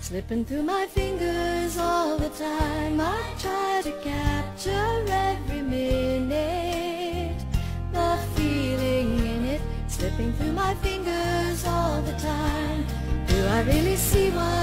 Slipping through my fingers all the time. I try to capture every minute. The feeling in it. Slipping through my fingers all the time. Do I really see what